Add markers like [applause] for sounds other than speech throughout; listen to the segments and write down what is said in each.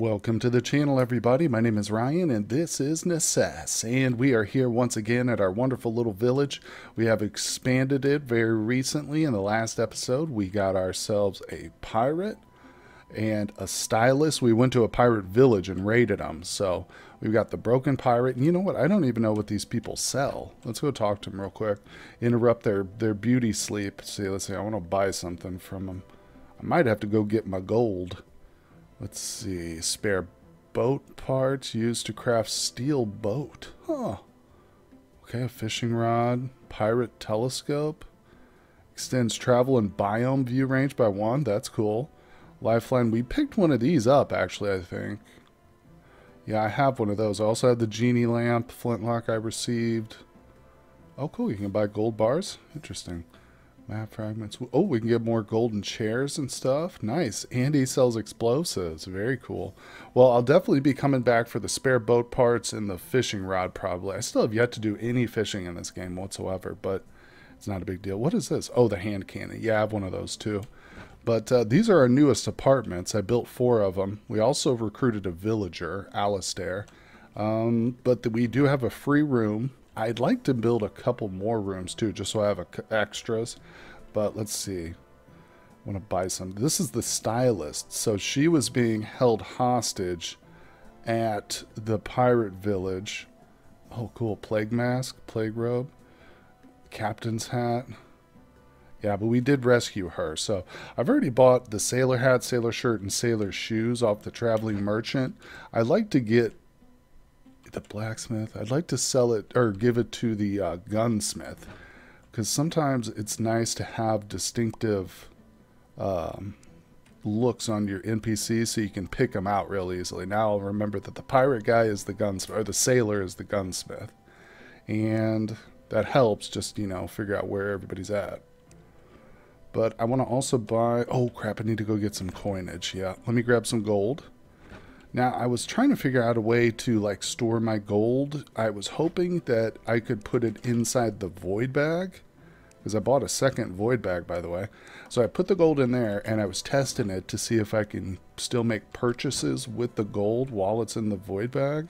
Welcome to the channel, everybody. My name is Ryan, and this is Necesse. And we are here once again at our wonderful little village. We have expanded it very recently. In the last episode, we got ourselves a pirate and a stylist. We went to a pirate village and raided them. So we've got the broken pirate. And you know what? I don't even know what these people sell. Let's go talk to them real quick. Interrupt their, their beauty sleep. See, let's see. I want to buy something from them. I might have to go get my gold. Let's see. Spare boat parts used to craft steel boat. Huh. Okay, a fishing rod. Pirate telescope. Extends travel and biome view range by one. That's cool. Lifeline. We picked one of these up, actually, I think. Yeah, I have one of those. I also have the genie lamp, flintlock I received. Oh, cool. You can buy gold bars. Interesting. Map fragments. Oh, we can get more golden chairs and stuff. Nice. Andy sells explosives. Very cool. Well, I'll definitely be coming back for the spare boat parts and the fishing rod probably. I still have yet to do any fishing in this game whatsoever, but it's not a big deal. What is this? Oh, the hand cannon. Yeah, I have one of those too. But uh, these are our newest apartments. I built four of them. We also recruited a villager, Alistair. Um, but the, we do have a free room I'd like to build a couple more rooms too, just so I have extras. But let's see. I want to buy some. This is the stylist. So she was being held hostage at the pirate village. Oh, cool. Plague mask, plague robe, captain's hat. Yeah, but we did rescue her. So I've already bought the sailor hat, sailor shirt, and sailor shoes off the traveling merchant. I'd like to get the blacksmith. I'd like to sell it or give it to the uh, gunsmith because sometimes it's nice to have distinctive um, looks on your NPC so you can pick them out real easily. Now I'll remember that the pirate guy is the gunsmith or the sailor is the gunsmith, and that helps just you know figure out where everybody's at. But I want to also buy. Oh crap! I need to go get some coinage. Yeah, let me grab some gold. Now, I was trying to figure out a way to like store my gold. I was hoping that I could put it inside the void bag because I bought a second void bag, by the way. So I put the gold in there and I was testing it to see if I can still make purchases with the gold while it's in the void bag.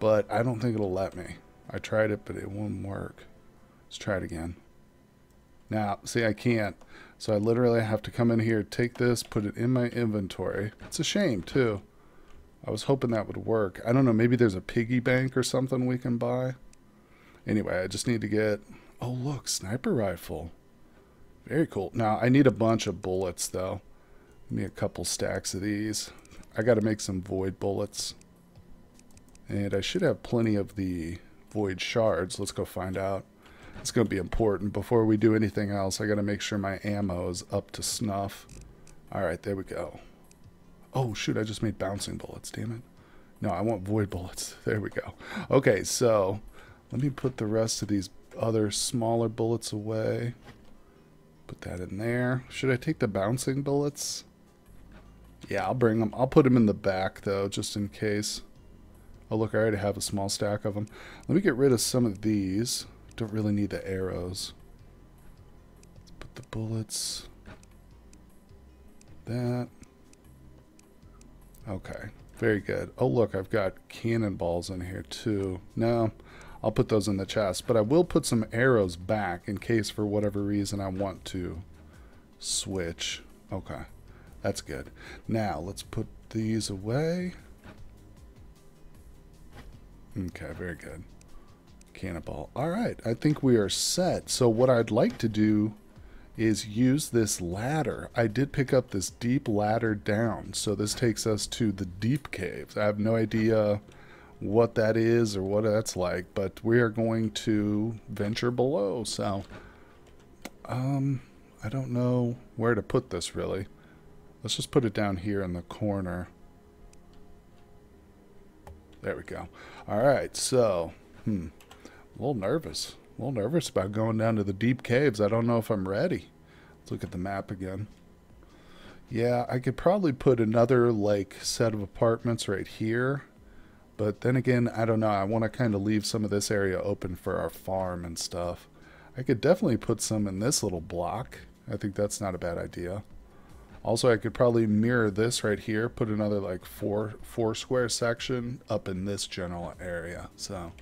But I don't think it'll let me. I tried it, but it won't work. Let's try it again. Now, see, I can't. So I literally have to come in here, take this, put it in my inventory. It's a shame, too. I was hoping that would work. I don't know, maybe there's a piggy bank or something we can buy. Anyway, I just need to get... Oh, look, sniper rifle. Very cool. Now, I need a bunch of bullets, though. Give me a couple stacks of these. I got to make some void bullets. And I should have plenty of the void shards. Let's go find out. It's going to be important. Before we do anything else, I got to make sure my ammo is up to snuff. Alright, there we go. Oh, shoot, I just made bouncing bullets, damn it. No, I want void bullets. [laughs] There we go. Okay, so let me put the rest of these other smaller bullets away. Put that in there. Should I take the bouncing bullets? Yeah, I'll bring them. I'll put them in the back, though, just in case. Oh, look, I already have a small stack of them. Let me get rid of some of these. Don't really need the arrows. Let's put the bullets. That. Okay, very good. Oh look, I've got cannonballs in here too. No, I'll put those in the chest, but I will put some arrows back in case for whatever reason I want to switch. Okay, that's good. Now let's put these away. Okay, very good. Cannonball. All right, I think we are set. So what I'd like to do is use this ladder. I did pick up this deep ladder down. So this takes us to the deep caves. I have no idea what that is or what that's like, but we are going to venture below. So, um, I don't know where to put this really. Let's just put it down here in the corner. There we go. All right, so, hmm, a little nervous. A little nervous about going down to the deep caves. I don't know if I'm ready. Let's look at the map again. Yeah, I could probably put another like set of apartments right here. But then again, I don't know. I want to kind of leave some of this area open for our farm and stuff. I could definitely put some in this little block. I think that's not a bad idea. Also, I could probably mirror this right here, put another like four four square section up in this general area. So,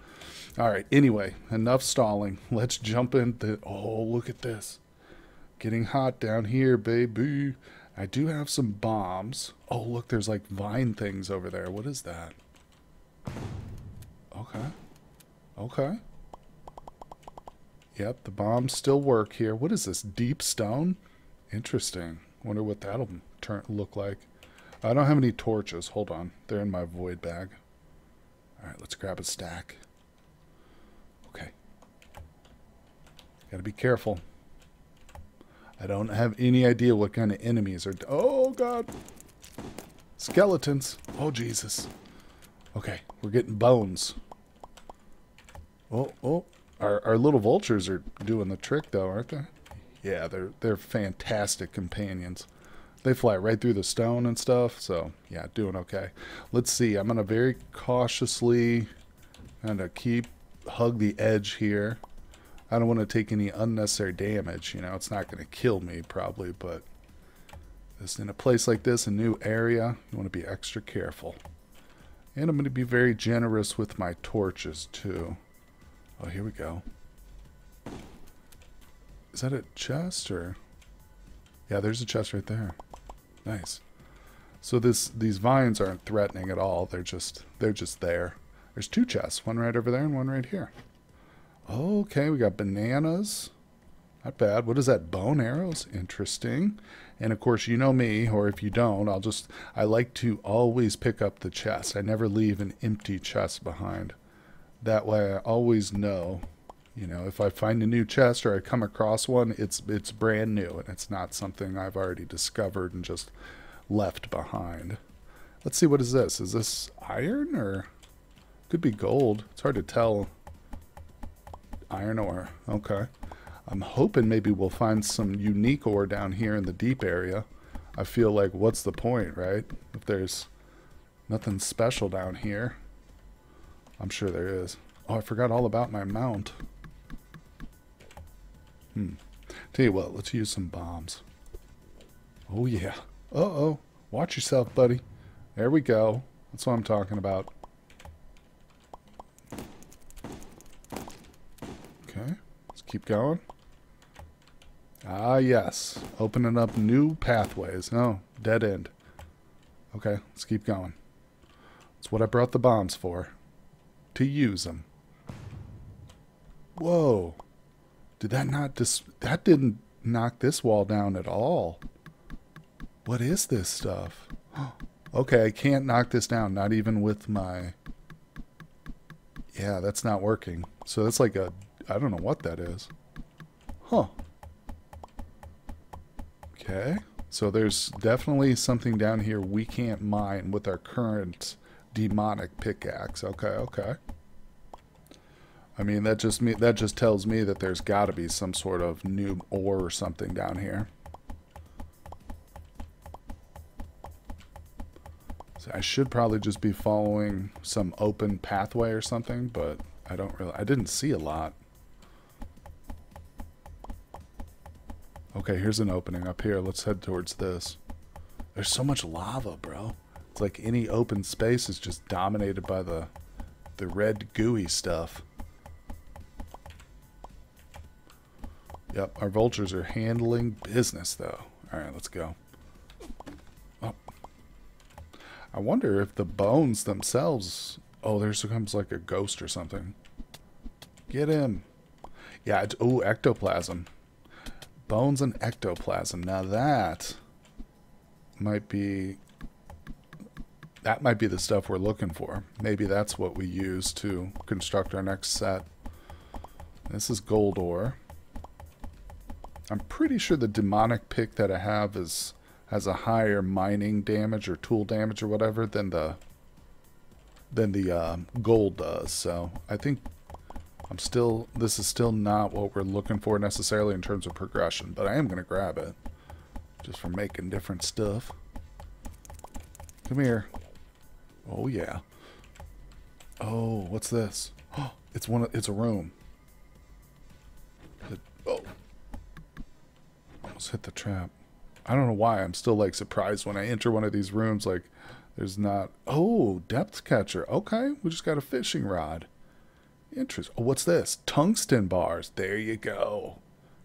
all right. Anyway, enough stalling. [laughs] Let's jump into. Oh, look at this. Getting hot down here, baby. I do have some bombs. Oh, look, there's like vine things over there. What is that? Okay. Okay. Yep, the bombs still work here. What is this? Deep stone? Interesting. Wonder what that'll turn look like. I don't have any torches. Hold on. They're in my void bag. Alright, let's grab a stack. Okay. Gotta be careful. I don't have any idea what kind of enemies are... Oh, God! Skeletons. Oh, Jesus. Okay, we're getting bones. Oh, oh. Our, our little vultures are doing the trick, though, aren't they? Yeah, they're they're fantastic companions. They fly right through the stone and stuff, so yeah, doing okay. Let's see. I'm gonna very cautiously kind of keep hug the edge here. I don't want to take any unnecessary damage. You know, it's not going to kill me probably, but just in a place like this, a new area, you want to be extra careful. And I'm going to be very generous with my torches too. Oh, here we go. Is that a chest or? Yeah, there's a chest right there. Nice. So this these vines aren't threatening at all. They're just they're just there. There's two chests, one right over there and one right here. Okay, we got bananas. Not bad. What is that? Bone arrows? Interesting. And of course, you know me, or if you don't, I'll just, I like to always pick up the chest. I never leave an empty chest behind. That way I always know, you know, if I find a new chest or I come across one, it's it's brand new and it's not something I've already discovered and just left behind. Let's see, what is this? Is this iron or could be gold? It's hard to tell. Iron ore. Okay. I'm hoping maybe we'll find some unique ore down here in the deep area. I feel like what's the point, right? If there's nothing special down here. I'm sure there is. Oh, I forgot all about my mount. Hmm. Tell you what, let's use some bombs. Oh, yeah. Uh-oh. Watch yourself, buddy. There we go. That's what I'm talking about. Okay. Let's keep going. Ah, yes. Opening up new pathways. No, dead end. Okay, let's keep going. That's what I brought the bombs for to use them. Whoa. Did that not dis that didn't knock this wall down at all. What is this stuff? [gasps] okay, I can't knock this down, not even with my Yeah, that's not working. So that's like a I don't know what that is. Huh. Okay. So there's definitely something down here we can't mine with our current demonic pickaxe. Okay, okay. I mean, that just me that just tells me that there's got to be some sort of new ore or something down here. So I should probably just be following some open pathway or something, but I don't really I didn't see a lot. Okay, here's an opening up here. Let's head towards this. There's so much lava, bro. It's like any open space is just dominated by the the red gooey stuff. Yep, our vultures are handling business though. Alright, let's go. Oh. I wonder if the bones themselves... Oh, there comes like a ghost or something. Get him. Yeah, it's oh, ectoplasm. Bones and ectoplasm. Now that might be that might be the stuff we're looking for. Maybe that's what we use to construct our next set. This is gold ore. I'm pretty sure the demonic pick that I have is has a higher mining damage or tool damage or whatever than the than the uh, gold does. So I think I'm still this is still not what we're looking for necessarily in terms of progression, but I am gonna grab it just for making different stuff. Come here. Oh yeah. Oh, what's this? Oh, [gasps] it's one. Of, it's a room. It, oh, almost hit the trap. I don't know why. I'm still like surprised when I enter one of these rooms. Like, there's not. Oh, depth catcher. Okay, we just got a fishing rod. Interesting. Oh, what's this? Tungsten bars. There you go.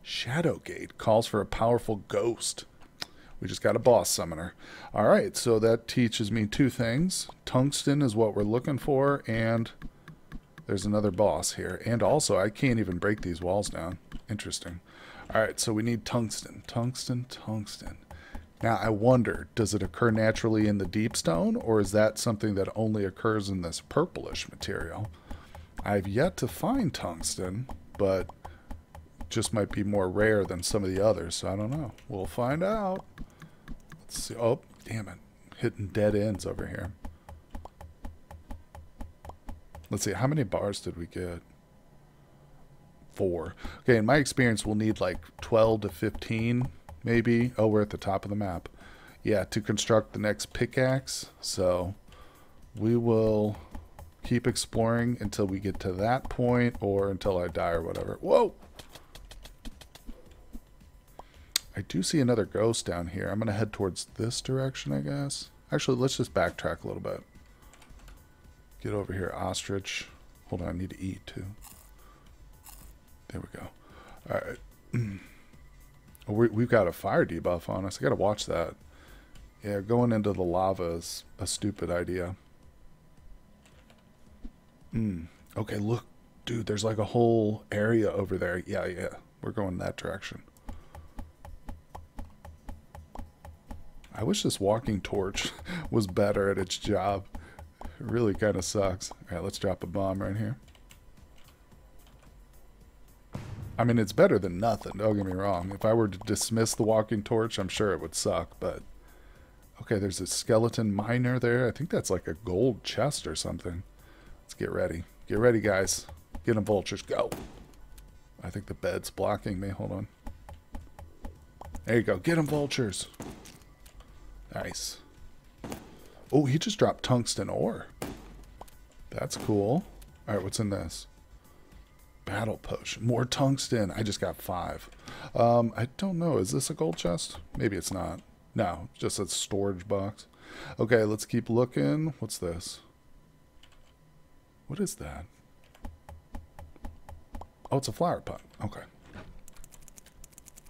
Shadowgate calls for a powerful ghost. We just got a boss summoner. All right, so that teaches me two things. Tungsten is what we're looking for, and there's another boss here. And also, I can't even break these walls down. Interesting. All right, so we need tungsten. Tungsten, tungsten. Now, I wonder, does it occur naturally in the deep stone, or is that something that only occurs in this purplish material? I've yet to find tungsten, but just might be more rare than some of the others, so I don't know. We'll find out. Let's see. Oh, damn it. Hitting dead ends over here. Let's see. How many bars did we get? Four. Okay, in my experience, we'll need like 12 to 15, maybe. Oh, we're at the top of the map. Yeah, to construct the next pickaxe. So we will keep exploring until we get to that point or until I die or whatever. Whoa! I do see another ghost down here. I'm going to head towards this direction, I guess. Actually, let's just backtrack a little bit. Get over here, ostrich. Hold on, I need to eat too. There we go. All right. [clears throat] we, we've got a fire debuff on us. I got to watch that. Yeah, going into the lava is a stupid idea. Hmm. Okay, look. Dude, there's like a whole area over there. Yeah, yeah. We're going that direction. I wish this walking torch [laughs] was better at its job. It really kind of sucks. All right, let's drop a bomb right here. I mean, it's better than nothing, don't get me wrong. If I were to dismiss the walking torch, I'm sure it would suck, but... Okay, there's a skeleton miner there. I think that's like a gold chest or something. Let's get ready. Get ready, guys. Get them vultures. Go. I think the bed's blocking me. Hold on. There you go. Get them vultures. Nice. Oh, he just dropped tungsten ore. That's cool. All right, what's in this? Battle potion. More tungsten. I just got five. Um, I don't know. Is this a gold chest? Maybe it's not. No, just a storage box. Okay, let's keep looking. What's this? What is that? Oh, it's a flower pot. Okay.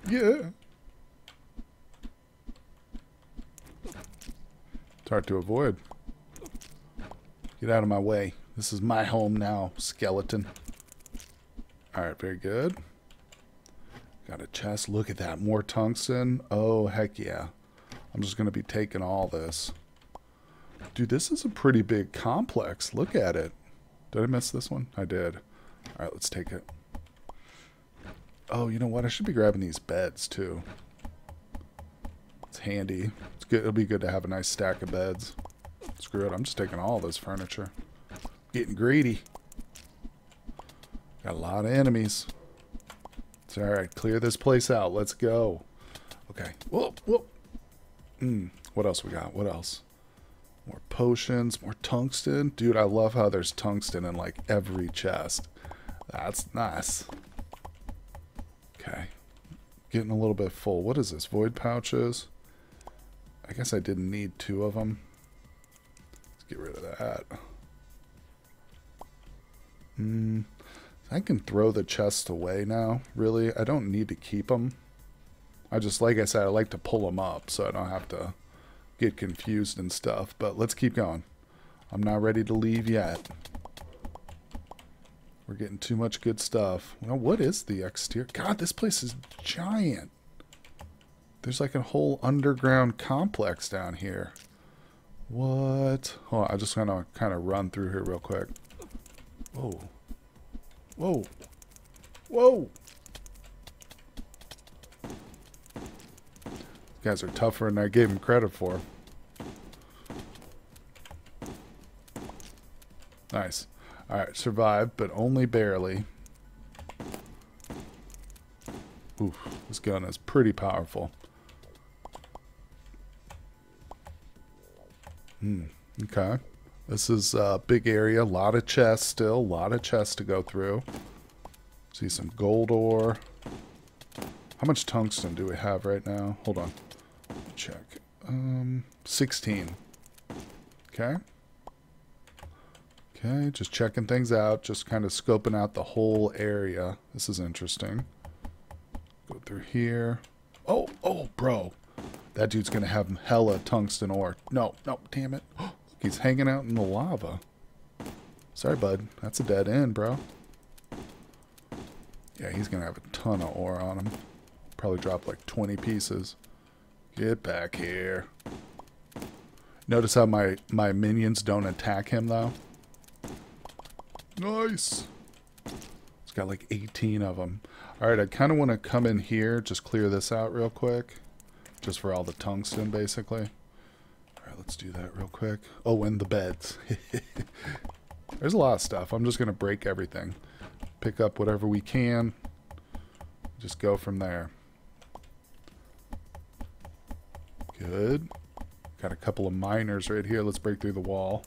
Yeah. It's hard to avoid. Get out of my way. This is my home now, skeleton. Alright, very good. Got a chest. Look at that. More tungsten. Oh, heck yeah. I'm just going to be taking all this. Dude, this is a pretty big complex. Look at it. Did I miss this one? I did. Alright, let's take it. Oh, you know what? I should be grabbing these beds, too. It's handy. It's good. It'll be good to have a nice stack of beds. Screw it. I'm just taking all this furniture. Getting greedy. Got a lot of enemies. It's alright. Clear this place out. Let's go. Okay. Whoop, whoop. Mm, what else we got? What else? More potions, more tungsten. Dude, I love how there's tungsten in like every chest. That's nice. Okay. Getting a little bit full. What is this? Void pouches. I guess I didn't need two of them. Let's get rid of that. Hmm. I can throw the chests away now, really. I don't need to keep them. I just, like I said, I like to pull them up so I don't have to get confused and stuff. But let's keep going. I'm not ready to leave yet. We're getting too much good stuff. Well, what is the exterior? God, this place is giant. There's like a whole underground complex down here. What? Hold on, I'm just gonna kind of run through here real quick. Whoa. Whoa. Whoa. These guys are tougher than I gave them credit for. Nice. Alright, survived, but only barely. Oof, this gun is pretty powerful. Hmm, okay. This is a big area, a lot of chests still, a lot of chests to go through. See some gold ore. How much tungsten do we have right now? Hold on. check. Um, 16. Okay. Okay, just checking things out, just kind of scoping out the whole area. This is interesting. Go through here. Oh, oh, bro. That dude's going to have hella tungsten ore. No, no, damn it. [gasps] He's hanging out in the lava. Sorry, bud. That's a dead end, bro. Yeah, he's going to have a ton of ore on him. Probably drop like 20 pieces. Get back here. Notice how my, my minions don't attack him, though? Nice. It's got like 18 of them. All right, I kind of want to come in here, just clear this out real quick. Just for all the tungsten, basically. All right, let's do that real quick. Oh, and the beds. [laughs] There's a lot of stuff. I'm just going to break everything. Pick up whatever we can. Just go from there. Good. Got a couple of miners right here. Let's break through the wall.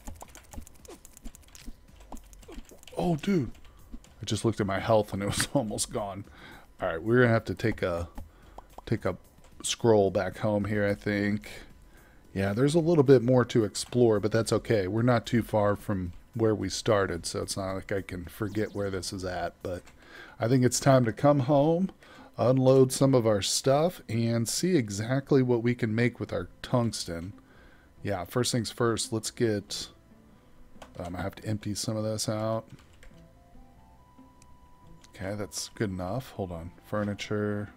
Oh, dude. I just looked at my health and it was [laughs] almost gone. All right, we're gonna have to take a take a scroll back home here. I think. Yeah, there's a little bit more to explore, but that's okay. We're not too far from where we started, so it's not like I can forget where this is at. But I think it's time to come home, unload some of our stuff, and see exactly what we can make with our tungsten. Yeah, first things first, let's get... Um, I have to empty some of this out. Okay, that's good enough. Hold on. Furniture.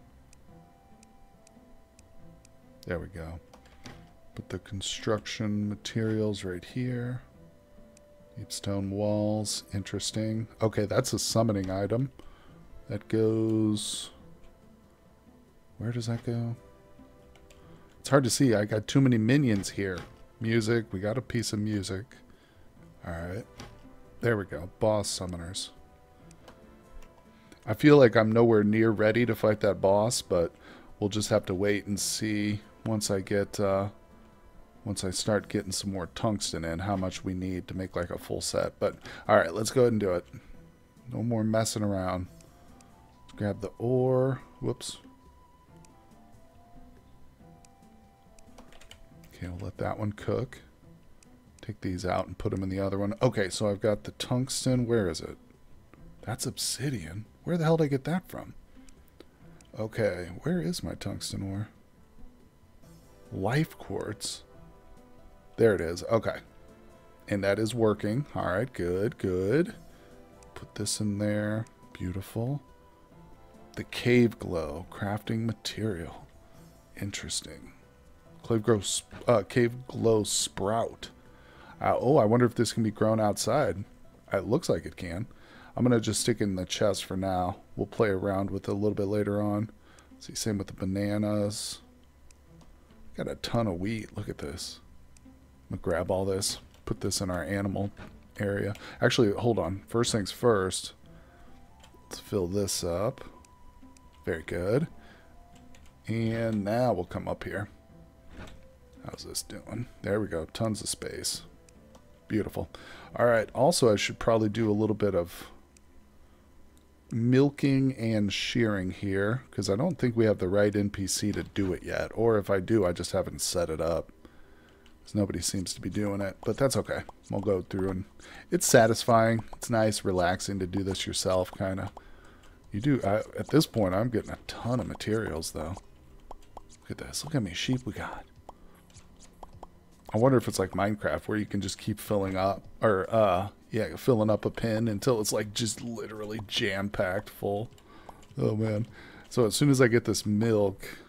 There we go. Put the construction materials right here. Deep stone walls. Interesting. Okay, that's a summoning item. That goes... Where does that go? It's hard to see. I got too many minions here. Music. We got a piece of music. Alright. There we go. Boss summoners. I feel like I'm nowhere near ready to fight that boss, but we'll just have to wait and see once I get, uh, once I start getting some more tungsten in, how much we need to make like a full set. But, alright, let's go ahead and do it. No more messing around. Let's grab the ore. Whoops. Okay, I'll let that one cook. Take these out and put them in the other one. Okay, so I've got the tungsten. Where is it? That's obsidian. Where the hell did I get that from? Okay, where is my tungsten ore? Life quartz. There it is. Okay. And that is working. All right, good, good. Put this in there. Beautiful. The cave glow. Crafting material. Interesting. Cave glow, uh, cave glow sprout. Uh, oh, I wonder if this can be grown outside. It looks like it can. I'm going to just stick it in the chest for now. We'll play around with it a little bit later on. See, same with the bananas. Got a ton of wheat. Look at this. I'm going to grab all this, put this in our animal area. Actually, hold on. First things first. Let's fill this up. Very good. And now we'll come up here. How's this doing? There we go. Tons of space. Beautiful. All right. Also, I should probably do a little bit of milking and shearing here because I don't think we have the right NPC to do it yet. Or if I do, I just haven't set it up. Because nobody seems to be doing it. But that's okay. We'll go through and it's satisfying. It's nice, relaxing to do this yourself, kind of. You do. I, at this point, I'm getting a ton of materials, though. Look at this. Look how many sheep we got. I wonder if it's like Minecraft where you can just keep filling up, or uh, yeah, filling up a pin until it's like just literally jam-packed full. Oh man. So as soon as I get this milk,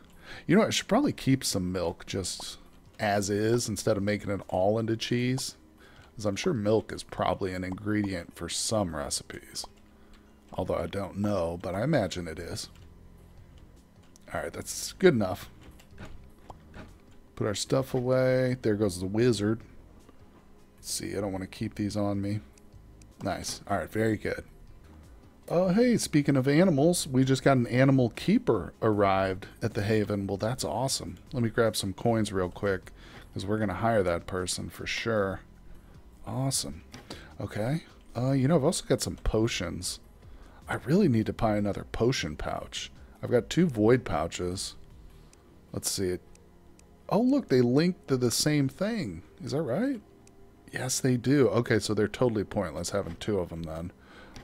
you know, I should probably keep some milk just as is instead of making it all into cheese. Because I'm sure milk is probably an ingredient for some recipes. Although I don't know, but I imagine it is. Alright, that's good enough. Put our stuff away. There goes the wizard. Let's see, I don't want to keep these on me. Nice. All right, very good. Oh, hey, speaking of animals, we just got an animal keeper arrived at the Haven. Well, that's awesome. Let me grab some coins real quick because we're going to hire that person for sure. Awesome. Okay. Uh, you know, I've also got some potions. I really need to buy another potion pouch. I've got two void pouches. Let's see. Oh, look, they link to the same thing. Is that right? Yes, they do. Okay, so they're totally pointless having two of them then.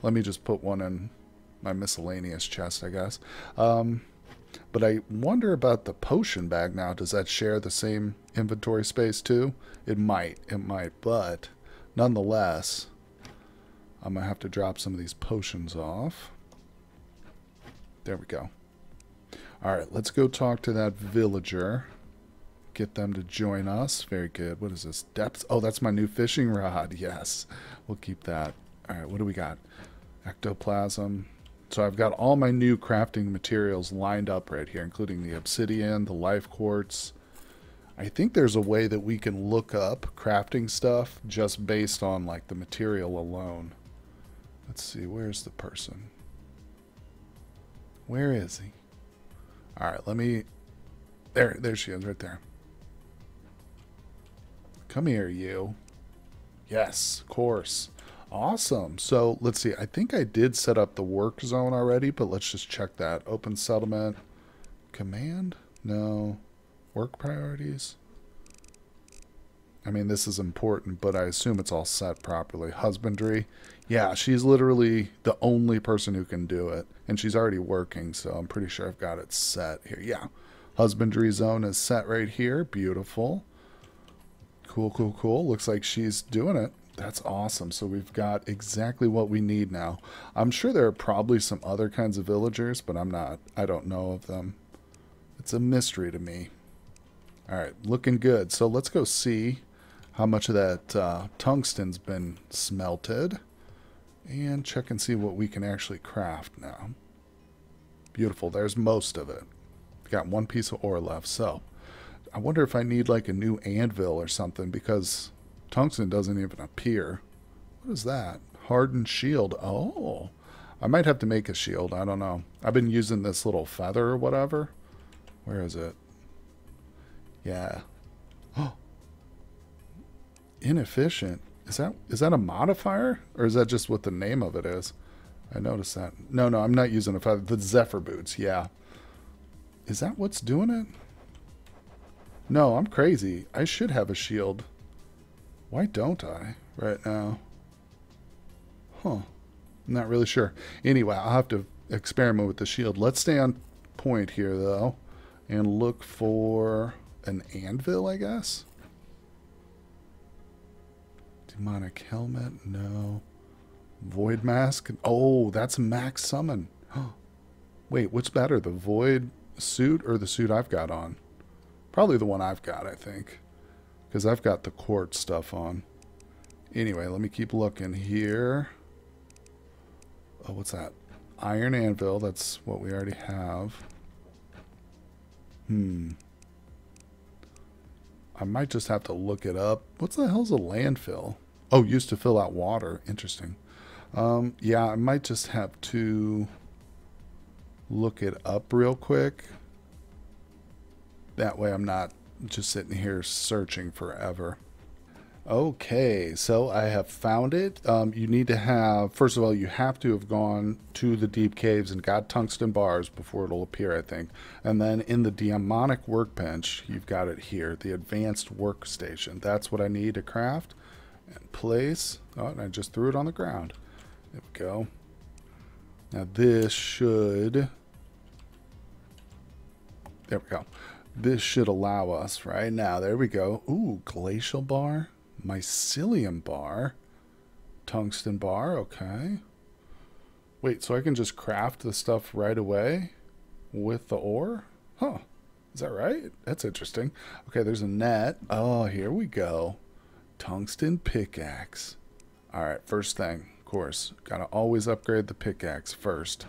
Let me just put one in my miscellaneous chest, I guess. Um, but I wonder about the potion bag now. Does that share the same inventory space too? It might. It might. But nonetheless, I'm going to have to drop some of these potions off. There we go. All right, let's go talk to that villager. Get them to join us. Very good. What is this? Depth? Oh, that's my new fishing rod. [laughs] Yes. We'll keep that. All right, what do we got? Ectoplasm. So I've got all my new crafting materials lined up right here, including the obsidian, the life quartz. I think there's a way that we can look up crafting stuff just based on like the material alone. Let's see, where's the person? Where is he? All right, let me. There, there she is, right there. Come here, you. Yes, of course. Awesome. So let's see. I think I did set up the work zone already, but let's just check that. Open settlement. Command? No. Work priorities? I mean, this is important, but I assume it's all set properly. Husbandry? Yeah, she's literally the only person who can do it. And she's already working, so I'm pretty sure I've got it set here. Yeah. Husbandry zone is set right here. Beautiful. Cool, cool, cool. Looks like she's doing it. That's awesome. So we've got exactly what we need now. I'm sure there are probably some other kinds of villagers, but I'm not. I don't know of them. It's a mystery to me. All right, looking good. So let's go see how much of that uh, tungsten's been smelted and check and see what we can actually craft now. Beautiful. There's most of it. Got one piece of ore left. So I wonder if I need like a new anvil or something because Tungsten doesn't even appear. What is that? Hardened shield. Oh. I might have to make a shield. I don't know. I've been using this little feather or whatever. Where is it? Yeah. Oh. [gasps] Inefficient. Is that is that a modifier? Or is that just what the name of it is? I noticed that. No, no, I'm not using a feather. The Zephyr boots, yeah. Is that what's doing it? No, I'm crazy. I should have a shield. Why don't I right now? Huh. I'm not really sure. Anyway, I'll have to experiment with the shield. Let's stay on point here, though, and look for an anvil, I guess? Demonic helmet? No. Void mask? Oh, that's max summon. [gasps] Wait, what's better, the void suit or the suit I've got on? Probably the one I've got, I think. Because I've got the quartz stuff on. Anyway, let me keep looking here. Oh, what's that? Iron anvil. That's what we already have. Hmm. I might just have to look it up. What's the hell's a landfill? Oh, used to fill out water. Interesting. Um, yeah, I might just have to look it up real quick. That way I'm not just sitting here searching forever. Okay, so I have found it. Um, you need to have, first of all, you have to have gone to the deep caves and got tungsten bars before it'll appear, I think. And then in the demonic workbench, you've got it here, the advanced workstation. That's what I need to craft and place. Oh, and I just threw it on the ground. There we go. Now this should, there we go. This should allow us right now. There we go. Ooh, glacial bar, mycelium bar, tungsten bar. Okay. Wait, so I can just craft the stuff right away with the ore? Huh. Is that right? That's interesting. Okay, there's a net. Oh, here we go. Tungsten pickaxe. All right, first thing, of course, got to always upgrade the pickaxe first.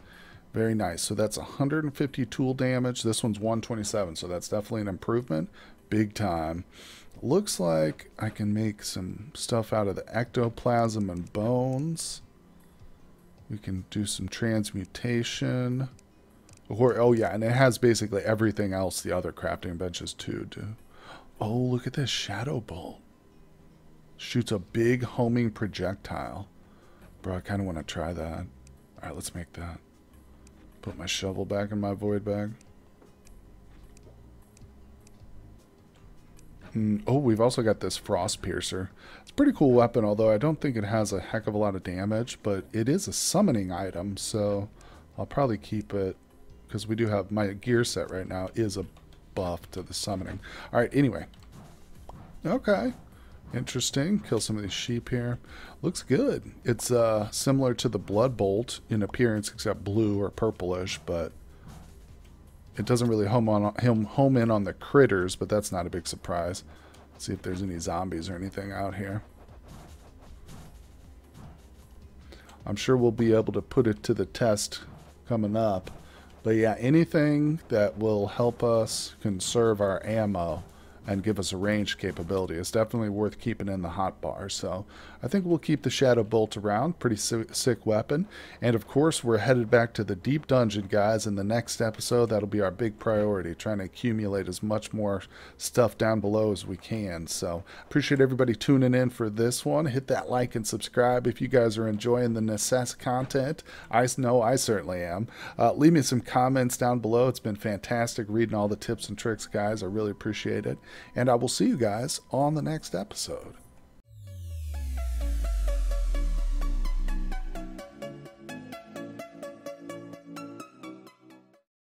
Very nice. So that's 150 tool damage. This one's 127, so that's definitely an improvement. Big time. Looks like I can make some stuff out of the ectoplasm and bones. We can do some transmutation. Or, oh yeah, and it has basically everything else the other crafting benches too do. Oh, look at this shadow bolt. Shoots a big homing projectile. Bro, I kind of want to try that. All right, let's make that. Put my shovel back in my void bag. Mm, oh, we've also got this Frost Piercer. It's a pretty cool weapon, although I don't think it has a heck of a lot of damage, but it is a summoning item, so I'll probably keep it because we do have my gear set right now is a buff to the summoning. All right, anyway. Okay. Interesting. Kill some of these sheep here. Looks good. It's uh, similar to the Blood Bolt in appearance, except blue or purplish, but it doesn't really home on home in on the critters, but that's not a big surprise. Let's see if there's any zombies or anything out here. I'm sure we'll be able to put it to the test coming up. But yeah, anything that will help us conserve our ammo and give us a range capability. It's definitely worth keeping in the hotbar. So I think we'll keep the Shadow Bolt around. Pretty sick weapon. And of course, we're headed back to the Deep Dungeon, guys, in the next episode. That'll be our big priority, trying to accumulate as much more stuff down below as we can. So appreciate everybody tuning in for this one. Hit that like and subscribe if you guys are enjoying the Necesse content. I know I certainly am. Uh, leave me some comments down below. It's been fantastic reading all the tips and tricks, guys. I really appreciate it. And I will see you guys on the next episode.